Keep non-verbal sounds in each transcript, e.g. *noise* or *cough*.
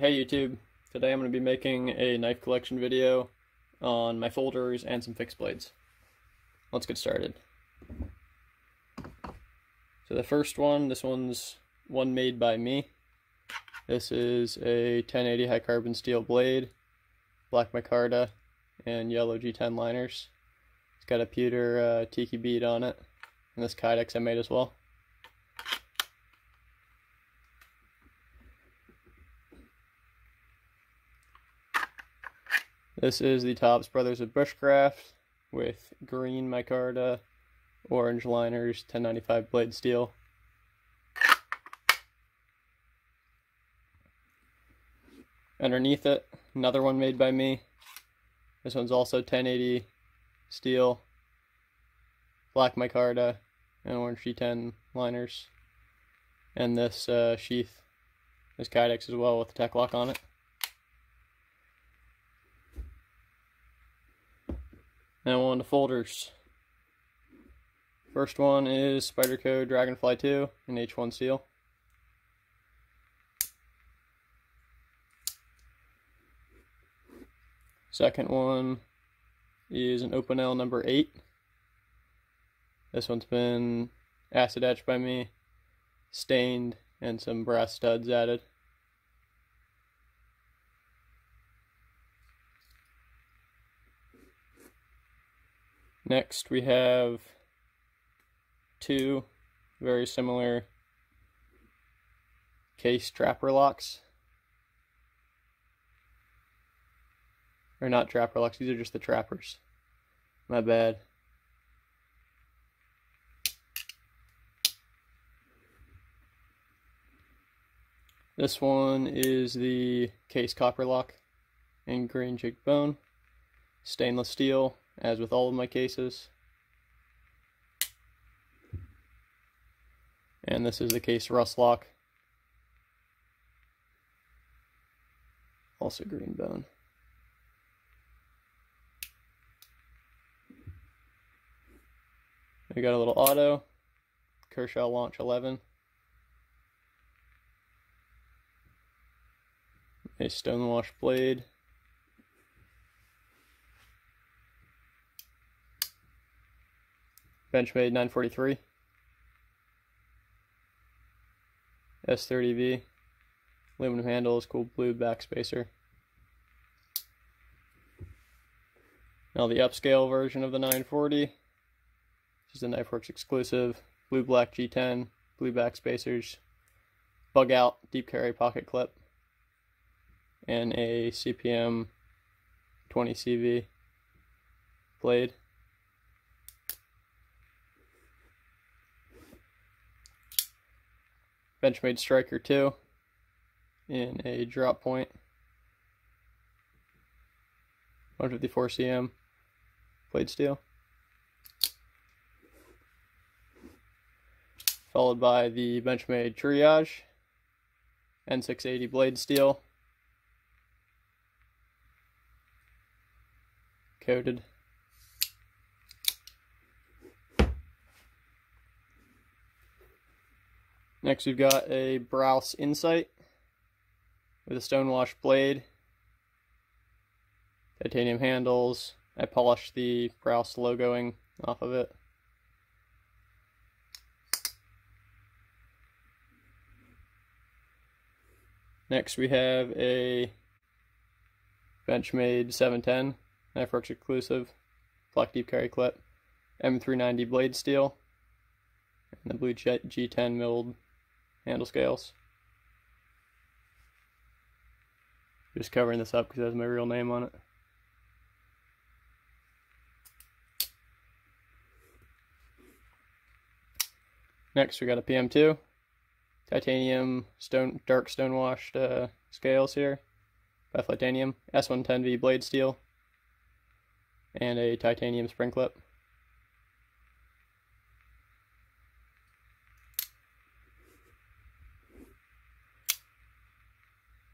Hey YouTube, today I'm going to be making a knife collection video on my folders and some fixed blades. Let's get started. So the first one, this one's one made by me. This is a 1080 high carbon steel blade, black micarta, and yellow G10 liners. It's got a pewter uh, tiki bead on it, and this kydex I made as well. This is the Tops Brothers of Bushcraft with green micarta, orange liners, 1095 blade steel. Underneath it, another one made by me. This one's also 1080 steel, black micarta, and orange G10 liners. And this uh, sheath is Kydex as well with the Tek-Lok on it. Now on to folders. First one is Spyderco Dragonfly 2 in H1 steel. Second one is an Opinel number 8. This one's been acid etched by me, stained, and some brass studs added. Next we have two very similar case trapper locks. Or not trapper locks, these are just the trappers. My bad. This one is the case copper lock in green jig bone, stainless steel, as with all of my cases. And this is the case Russlock. Also green bone. We got a little auto, Kershaw Launch 11. A stonewash blade. Benchmade 943. S30V. Aluminum handles, cool blue backspacer. Now the upscale version of the 940. This is the Knifeworks exclusive. Blue black G10, blue backspacers, bug out deep carry pocket clip, and a CPM 20 CV blade. Benchmade Striker 2 in a drop point. 154 cm blade steel. Followed by the Benchmade Triage N680 blade steel. Coated. Next we've got a Brous Insight with a stonewash blade, titanium handles. I polished the Brous logoing off of it. Next we have a Benchmade 710 Knifeworks exclusive black deep carry clip, M390 blade steel, and the blue G10 milled handle scales. Just covering this up because it has my real name on it. Next we got a PM2, titanium stone dark stone washed uh, scales here by Flytanium, S110V blade steel, and a titanium spring clip.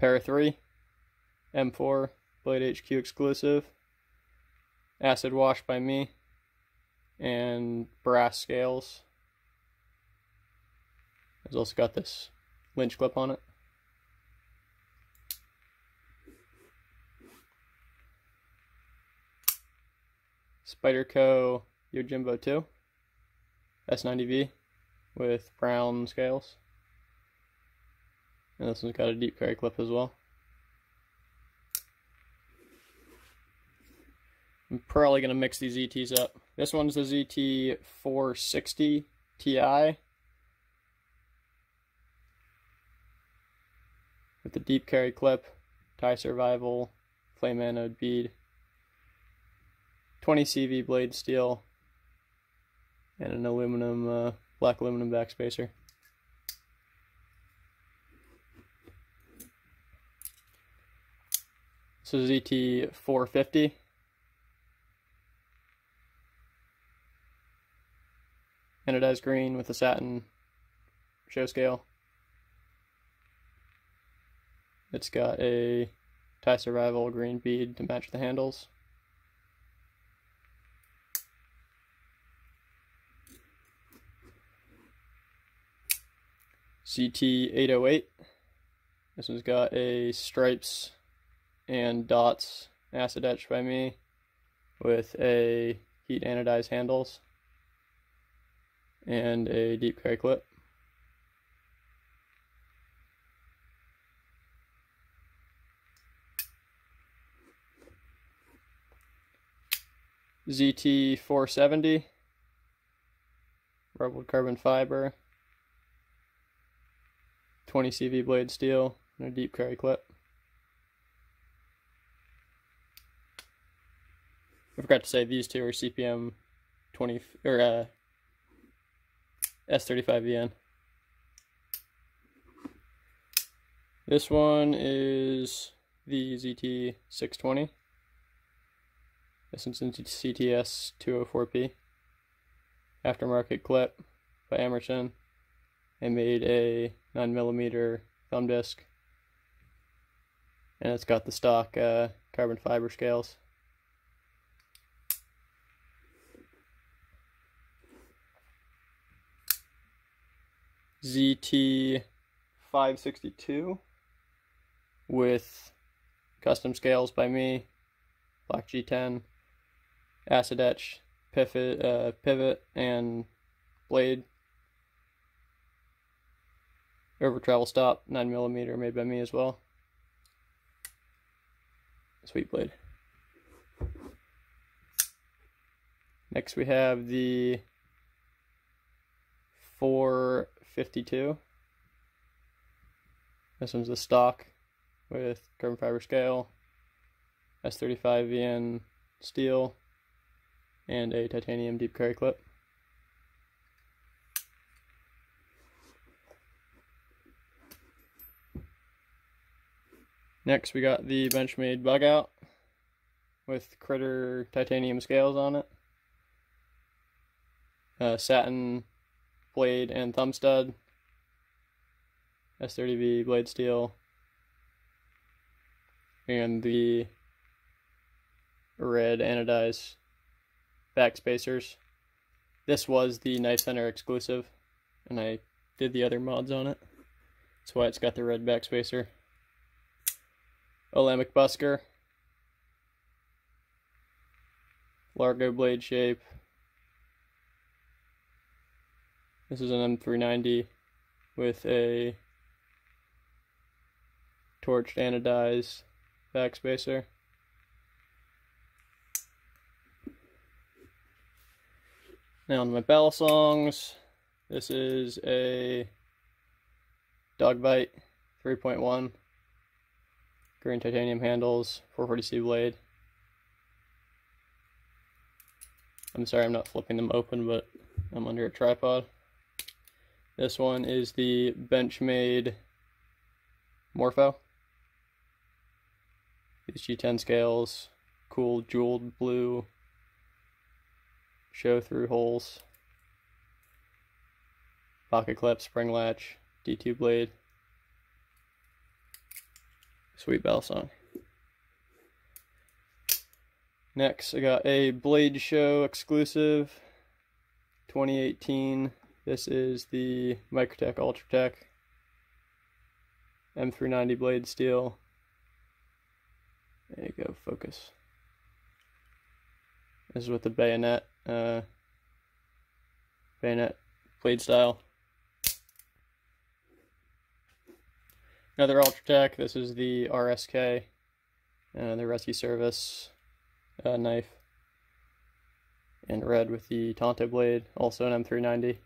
Power 3, M4, Blade HQ exclusive, acid wash by me, and brass scales. It's also got this lynch clip on it. Spyderco Yojimbo 2, S90V with brown scales. And this one's got a deep carry clip as well. I'm probably going to mix these ZTs up. This one's the ZT 460 Ti with the deep carry clip, tie survival, flame anode bead, 20 CV blade steel, and an aluminum, uh, black aluminum backspacer. So ZT 450. Anodized green with a satin show scale. It's got a tie survival green bead to match the handles. ZT808. This one's got a stripes and dots acid etched by me with a heat anodized handles and a deep carry clip. ZT470 rubbered carbon fiber 20 CV blade steel and a deep carry clip. I forgot to say these two are CPM 20 or uh, S35VN. This one is the ZT620. This one's in CTS 204P. Aftermarket clip by Emerson. They made a 9mm thumb disc. And it's got the stock uh, carbon fiber scales. ZT 562 with custom scales by me, Black G10, acid etch, pivot, uh, pivot and blade over travel stop, 9mm made by me as well. Sweet blade. Next we have the 452. This one's the stock with carbon fiber scale, S35VN steel, and a titanium deep carry clip. Next we got the Benchmade bug out with critter titanium scales on it. Uh, satin blade and thumb stud. S30V blade steel. And the red anodized back spacers. This was the Knife Center exclusive, and I did the other mods on it. That's why it's got the red back spacer. Olamic Busker. Largo blade shape. This is an M390 with a torched anodized backspacer. Now on my balisongs, this is a dog bite 3.1 green titanium handles, 440C blade. I'm sorry I'm not flipping them open, but I'm under a tripod. This one is the Benchmade Morpho. These G10 scales, cool jeweled blue show through holes, pocket clip, spring latch, D2 blade. Sweet Balisong. Next, I got a Blade Show exclusive 2018. This is the Microtech Ultratech M390 blade steel. There you go, focus. This is with the bayonet, uh, bayonet blade style. Another Ultratech, this is the RSK, uh, the Rescue Service uh, knife. In red with the Tonto blade, also an M390.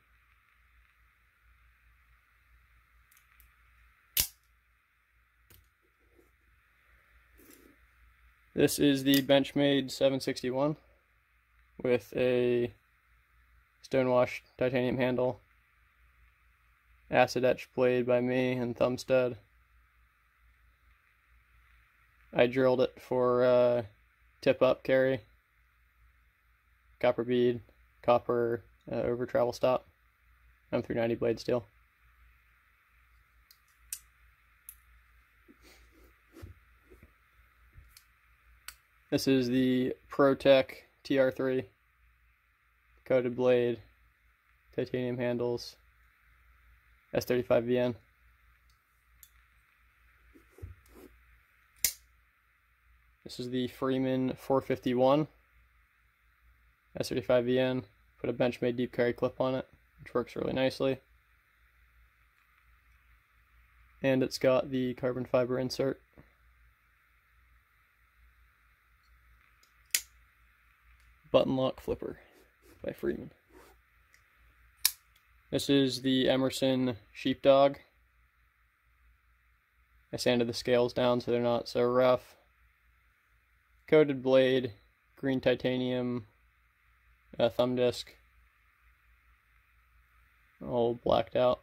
This is the Benchmade 761 with a stonewashed titanium handle, acid etched blade by me and thumb stud. I drilled it for uh, tip up carry, copper bead, copper uh, over travel stop, M390 blade steel. This is the ProTech TR3 coated blade, titanium handles, S35VN. This is the Freeman 451 S35VN. Put a Benchmade deep carry clip on it, which works really nicely. And it's got the carbon fiber insert. Button lock flipper by Freeman. This is the Emerson Sheepdog. I sanded the scales down so they're not so rough. Coated blade, green titanium, uh, thumb disc, all blacked out.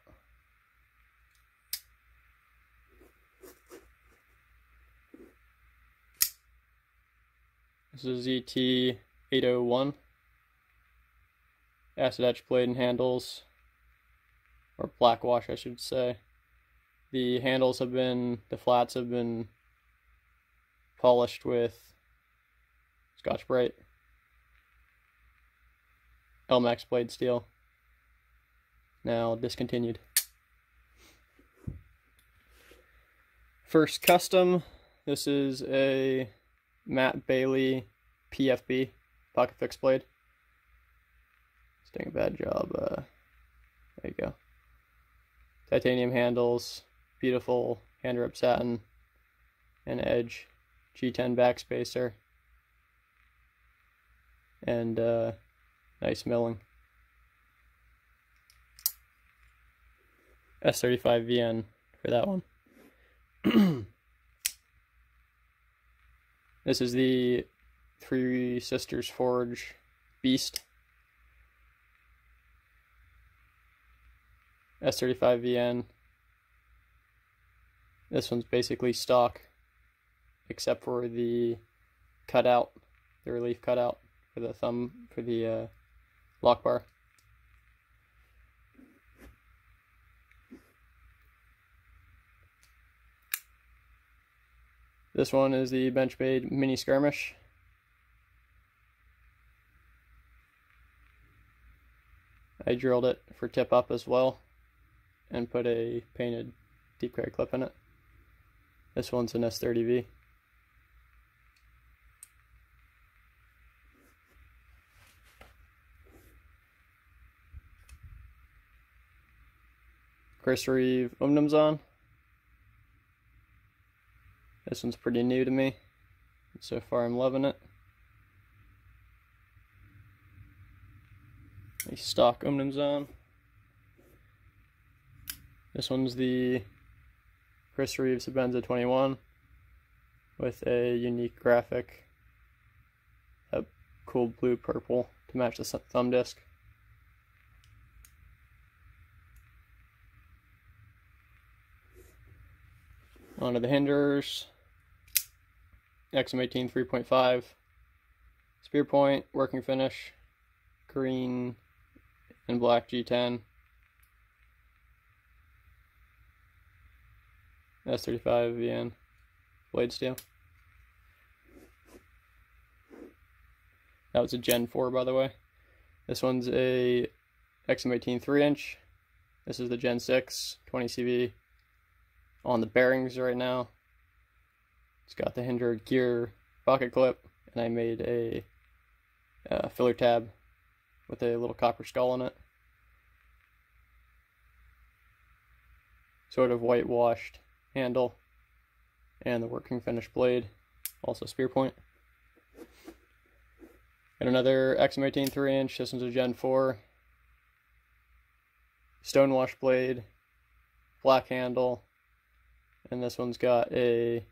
This is ZT 801 acid etch blade and handles. Or black wash I should say. The handles have been the flats have been polished with Scotch-Brite Elmax blade steel. Now discontinued. First custom. This is a Matt Bailey PFB pocket fix blade. It's doing a bad job. Uh, there you go. Titanium handles, beautiful hand rub satin, and edge, G10 backspacer, and uh, nice milling. S35VN for that one. *clears throat* this is the Three Sisters Forge Beast. S35VN. This one's basically stock, except for the cutout, the relief cutout for the thumb, for the uh, lock bar. This one is the Benchmade Mini Skirmish. I drilled it for tip up as well and put a painted deep carry clip in it. This one's an S30V. Chris Reeve Umnumzaan. This one's pretty new to me. So far I'm loving it. A stock Umnumzaan. This one's the Chris Reeves Sebenza 21 with a unique graphic, a cool blue purple to match the thumb disc. Onto the hinders. XM18 3.5. Spear point, working finish, green and black G10. S35 VN blade steel. That was a Gen 4 by the way. This one's a XM18 3 inch. This is the Gen 6 20 CV on the bearings right now. It's got the Hinder gear pocket clip and I made a uh, filler tab with a little copper skull on it. Sort of whitewashed handle and the working finish blade, also spear point. And another XM18 3 inch, this one's a Gen 4. Stonewash blade, black handle, and this one's got a,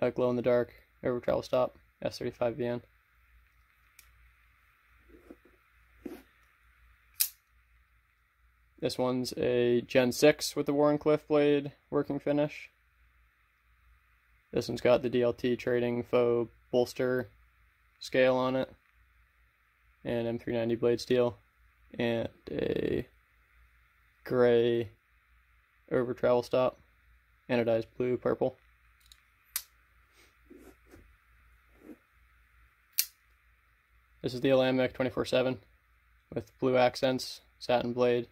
a glow in the dark over travel stop S35VN. This one's a Gen 6 with the Wharncliffe blade working finish. This one's got the DLT trading faux bolster scale on it and M390 blade steel and a gray over travel stop anodized blue purple this is the Olamic 24-7 with blue accents satin blade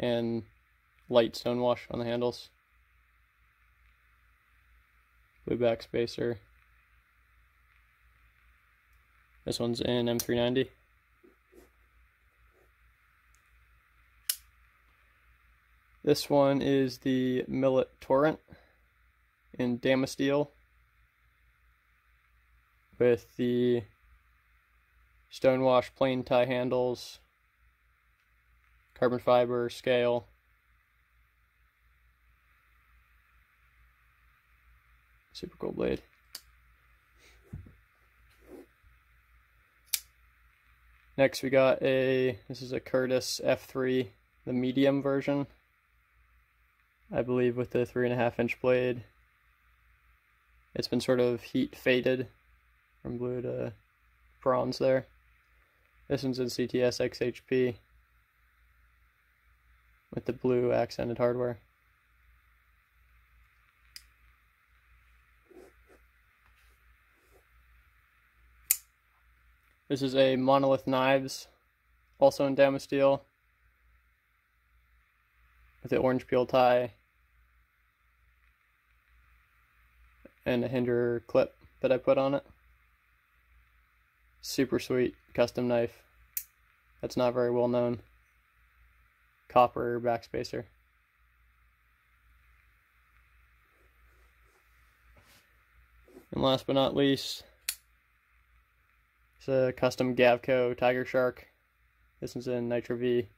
and light stonewash on the handles. Blue back spacer. This one's in M390 This one is the Millet Torrent in Damasteel with the stonewash plain tie handles, carbon fiber scale, super cool blade. Next we got a, this is a Curtis F3, the medium version. I believe with the three and a half inch blade. It's been sort of heat faded from blue to bronze there. This one's in CTS XHP with the blue accented hardware. This is a Monolith Knives, also in Damasteel, with the orange peel tie and a hinder clip that I put on it. Super sweet custom knife. That's not very well known. Copper backspacer. And last but not least, it's a custom Gavko Tiger Shark. This one's in Nitro V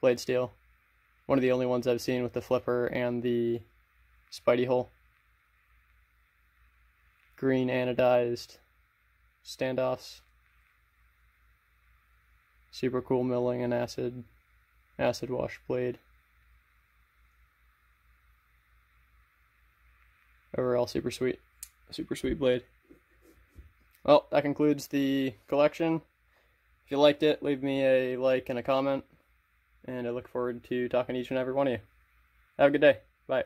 blade steel. One of the only ones I've seen with the flipper and the Spidey hole green anodized standoffs. Super cool milling and acid acid wash blade. Overall super sweet. Super sweet blade. Well, that concludes the collection. If you liked it, leave me a like and a comment. And I look forward to talking to each and every one of you. Have a good day. Bye.